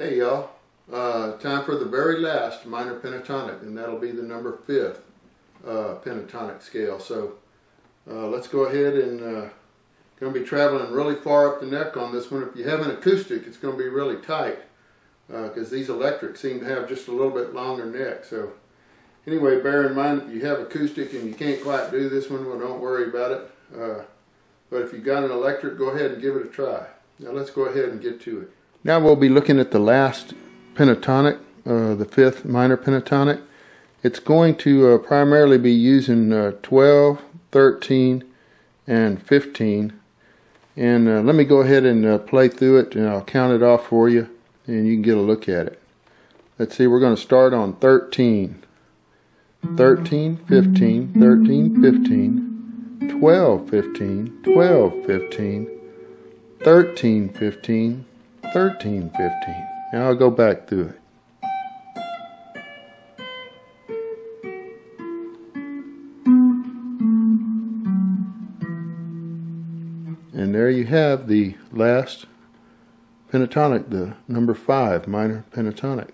Hey y'all, uh, time for the very last minor pentatonic, and that'll be the number fifth uh, pentatonic scale. So uh, let's go ahead and uh, going to be traveling really far up the neck on this one. If you have an acoustic, it's going to be really tight because these electrics seem to have just a little bit longer neck. So anyway, bear in mind if you have acoustic and you can't quite do this one, well, don't worry about it. Uh, but if you got an electric, go ahead and give it a try. Now let's go ahead and get to it. Now we'll be looking at the last pentatonic, uh, the fifth minor pentatonic. It's going to uh, primarily be using uh, 12, 13, and 15. And uh, let me go ahead and uh, play through it and I'll count it off for you and you can get a look at it. Let's see, we're going to start on 13. 13, 15, 13, 15, 12, 15, 12, 15, 13, 15, 13, 15. Now I'll go back through it. And there you have the last pentatonic, the number five minor pentatonic.